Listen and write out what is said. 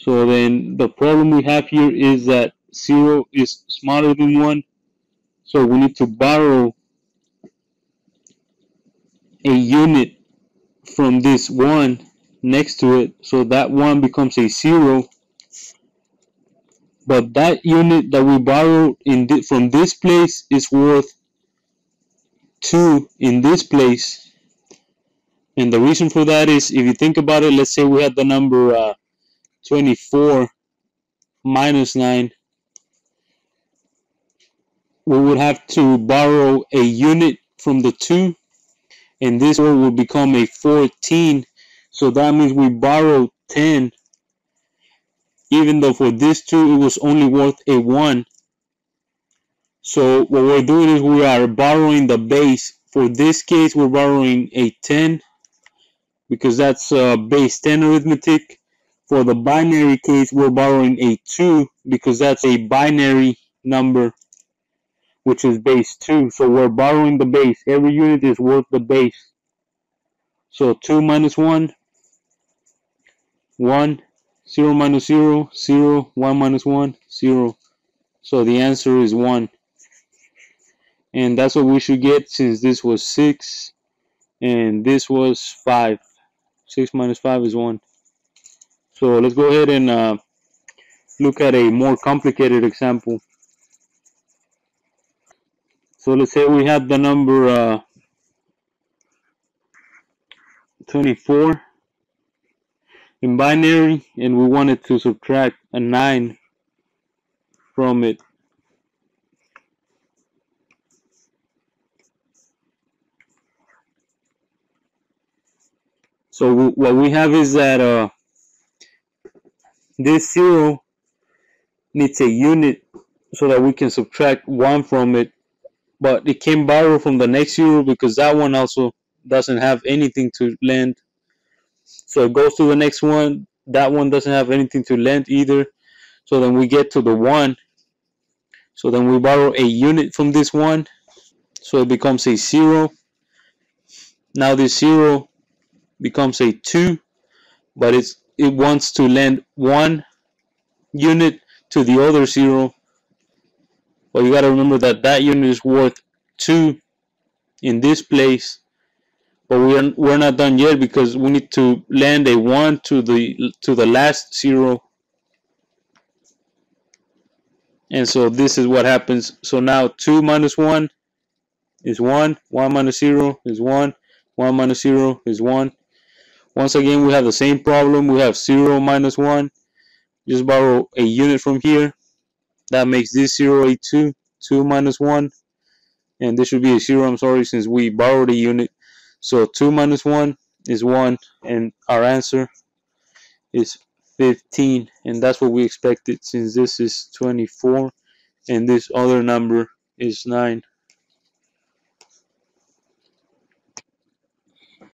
So then the problem we have here is that 0 is smaller than 1. So we need to borrow a unit from this 1 next to it. So that 1 becomes a 0. But that unit that we borrowed in th from this place is worth 2 in this place. And the reason for that is, if you think about it, let's say we had the number uh, 24 minus 9. We would have to borrow a unit from the 2. And this will become a 14. So that means we borrowed 10. Even though for this 2 it was only worth a 1. So what we're doing is we are borrowing the base. For this case, we're borrowing a 10 because that's uh, base 10 arithmetic. For the binary case, we're borrowing a 2 because that's a binary number, which is base 2. So we're borrowing the base. Every unit is worth the base. So 2 minus 1, 1, 0 minus 0, 0, 1 minus 1, 0. So the answer is 1 and that's what we should get since this was 6 and this was 5 6 minus 5 is 1 so let's go ahead and uh, look at a more complicated example. So let's say we have the number uh, 24 in binary and we wanted to subtract a 9 from it. So what we have is that uh, this zero needs a unit so that we can subtract one from it. But it can borrow from the next zero because that one also doesn't have anything to lend. So it goes to the next one. That one doesn't have anything to lend either. So then we get to the one. So then we borrow a unit from this one. So it becomes a zero. Now this zero becomes a 2 but it's it wants to lend one unit to the other zero. But you got to remember that that unit is worth 2 in this place. But we're, we're not done yet because we need to lend a 1 to the to the last zero. And so this is what happens. So now 2 minus 1 is 1 1 minus 0 is 1 1 minus 0 is 1 once again, we have the same problem. We have 0 minus 1. Just borrow a unit from here. That makes this 0 a 2. 2 minus 1. And this should be a 0, I'm sorry, since we borrowed a unit. So 2 minus 1 is 1. And our answer is 15. And that's what we expected since this is 24. And this other number is 9.